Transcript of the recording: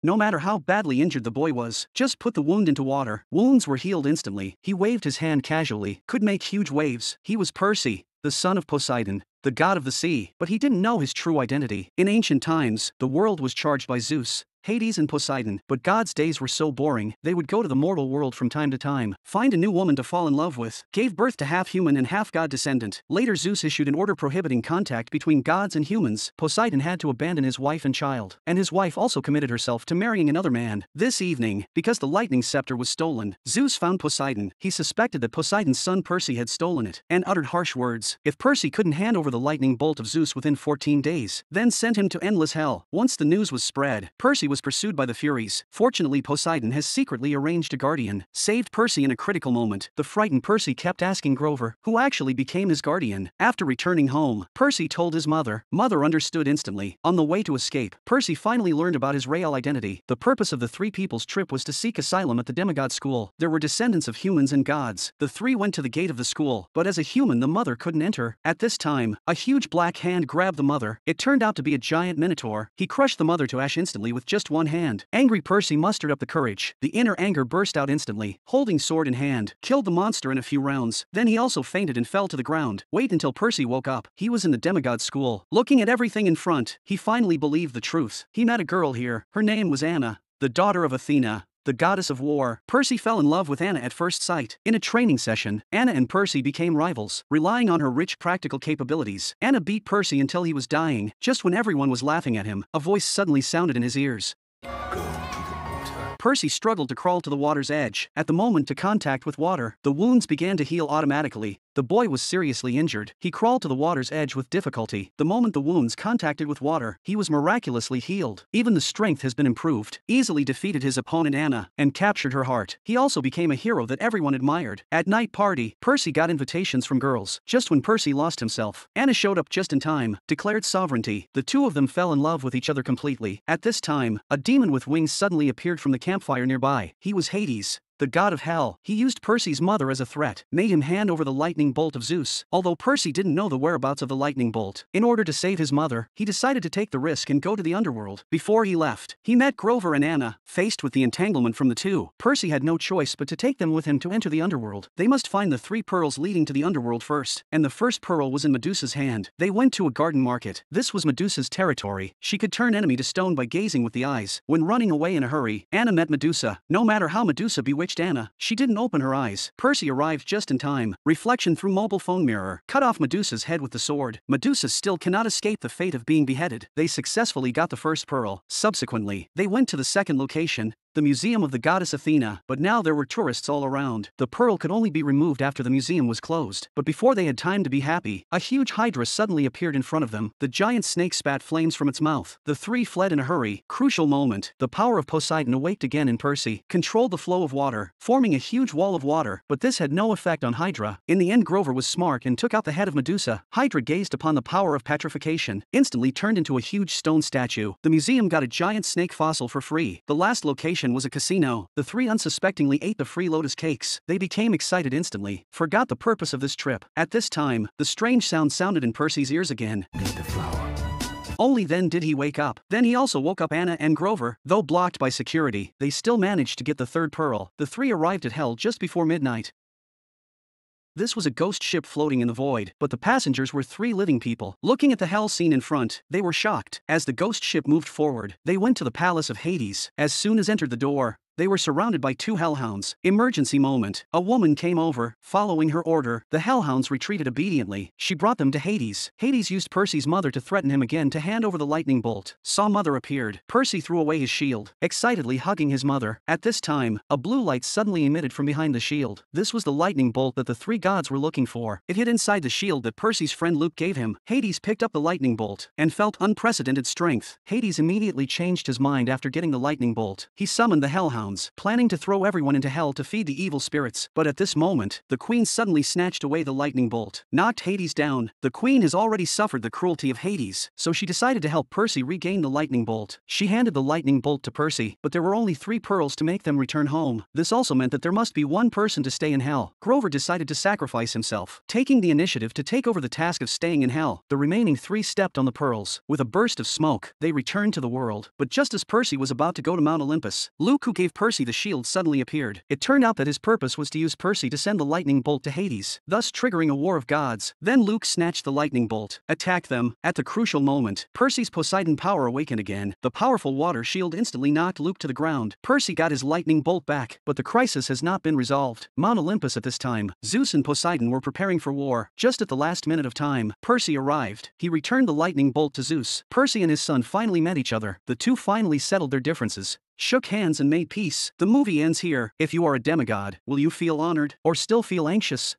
No matter how badly injured the boy was, just put the wound into water. Wounds were healed instantly. He waved his hand casually, could make huge waves. He was Percy, the son of Poseidon, the god of the sea, but he didn't know his true identity. In ancient times, the world was charged by Zeus, Hades and Poseidon, but God's days were so boring, they would go to the mortal world from time to time, find a new woman to fall in love with, gave birth to half human and half god descendant. Later, Zeus issued an order prohibiting contact between gods and humans. Poseidon had to abandon his wife and child, and his wife also committed herself to marrying another man. This evening, because the lightning scepter was stolen, Zeus found Poseidon. He suspected that Poseidon's son Percy had stolen it, and uttered harsh words. If Percy couldn't hand over the lightning bolt of Zeus within 14 days, then sent him to endless hell. Once the news was spread, Percy was pursued by the Furies. Fortunately, Poseidon has secretly arranged a guardian, saved Percy in a critical moment. The frightened Percy kept asking Grover, who actually became his guardian. After returning home, Percy told his mother. Mother understood instantly. On the way to escape, Percy finally learned about his real identity. The purpose of the three people's trip was to seek asylum at the demigod school. There were descendants of humans and gods. The three went to the gate of the school, but as a human, the mother couldn't enter. At this time, a huge black hand grabbed the mother. It turned out to be a giant minotaur. He crushed the mother to ash instantly with just one hand hand. Angry Percy mustered up the courage. The inner anger burst out instantly, holding sword in hand, killed the monster in a few rounds. Then he also fainted and fell to the ground. Wait until Percy woke up. He was in the demigod school. Looking at everything in front, he finally believed the truth. He met a girl here. Her name was Anna, the daughter of Athena, the goddess of war. Percy fell in love with Anna at first sight. In a training session, Anna and Percy became rivals, relying on her rich practical capabilities. Anna beat Percy until he was dying. Just when everyone was laughing at him, a voice suddenly sounded in his ears. Percy struggled to crawl to the water's edge. At the moment to contact with water, the wounds began to heal automatically, the boy was seriously injured. He crawled to the water's edge with difficulty. The moment the wounds contacted with water, he was miraculously healed. Even the strength has been improved. Easily defeated his opponent Anna and captured her heart. He also became a hero that everyone admired. At night party, Percy got invitations from girls. Just when Percy lost himself, Anna showed up just in time, declared sovereignty. The two of them fell in love with each other completely. At this time, a demon with wings suddenly appeared from the campfire nearby. He was Hades the god of hell, he used Percy's mother as a threat, made him hand over the lightning bolt of Zeus, although Percy didn't know the whereabouts of the lightning bolt. In order to save his mother, he decided to take the risk and go to the underworld. Before he left, he met Grover and Anna, faced with the entanglement from the two. Percy had no choice but to take them with him to enter the underworld. They must find the three pearls leading to the underworld first, and the first pearl was in Medusa's hand. They went to a garden market. This was Medusa's territory. She could turn enemy to stone by gazing with the eyes. When running away in a hurry, Anna met Medusa. No matter how Medusa bewitched bewitched Anna, she didn't open her eyes. Percy arrived just in time. Reflection through mobile phone mirror. Cut off Medusa's head with the sword. Medusa still cannot escape the fate of being beheaded. They successfully got the first pearl. Subsequently, they went to the second location, the museum of the goddess Athena, but now there were tourists all around. The pearl could only be removed after the museum was closed, but before they had time to be happy, a huge hydra suddenly appeared in front of them. The giant snake spat flames from its mouth. The three fled in a hurry. Crucial moment. The power of Poseidon awaked again in Percy, controlled the flow of water, forming a huge wall of water, but this had no effect on Hydra. In the end Grover was smart and took out the head of Medusa. Hydra gazed upon the power of petrification, instantly turned into a huge stone statue. The museum got a giant snake fossil for free. The last location was a casino. The three unsuspectingly ate the free lotus cakes. They became excited instantly, forgot the purpose of this trip. At this time, the strange sound sounded in Percy's ears again. Only then did he wake up. Then he also woke up Anna and Grover. Though blocked by security, they still managed to get the third pearl. The three arrived at Hell just before midnight. This was a ghost ship floating in the void, but the passengers were three living people. Looking at the hell scene in front, they were shocked. As the ghost ship moved forward, they went to the palace of Hades. As soon as entered the door, they were surrounded by two hellhounds. Emergency moment. A woman came over. Following her order, the hellhounds retreated obediently. She brought them to Hades. Hades used Percy's mother to threaten him again to hand over the lightning bolt. Saw mother appeared. Percy threw away his shield, excitedly hugging his mother. At this time, a blue light suddenly emitted from behind the shield. This was the lightning bolt that the three gods were looking for. It hid inside the shield that Percy's friend Luke gave him. Hades picked up the lightning bolt and felt unprecedented strength. Hades immediately changed his mind after getting the lightning bolt. He summoned the hellhound planning to throw everyone into hell to feed the evil spirits. But at this moment, the queen suddenly snatched away the lightning bolt, knocked Hades down. The queen has already suffered the cruelty of Hades, so she decided to help Percy regain the lightning bolt. She handed the lightning bolt to Percy, but there were only three pearls to make them return home. This also meant that there must be one person to stay in hell. Grover decided to sacrifice himself, taking the initiative to take over the task of staying in hell. The remaining three stepped on the pearls. With a burst of smoke, they returned to the world. But just as Percy was about to go to Mount Olympus, Luke who gave Percy the shield suddenly appeared. It turned out that his purpose was to use Percy to send the lightning bolt to Hades, thus triggering a war of gods. Then Luke snatched the lightning bolt, attacked them. At the crucial moment, Percy's Poseidon power awakened again. The powerful water shield instantly knocked Luke to the ground. Percy got his lightning bolt back, but the crisis has not been resolved. Mount Olympus at this time, Zeus and Poseidon were preparing for war. Just at the last minute of time, Percy arrived. He returned the lightning bolt to Zeus. Percy and his son finally met each other. The two finally settled their differences shook hands and made peace. The movie ends here. If you are a demigod, will you feel honored or still feel anxious?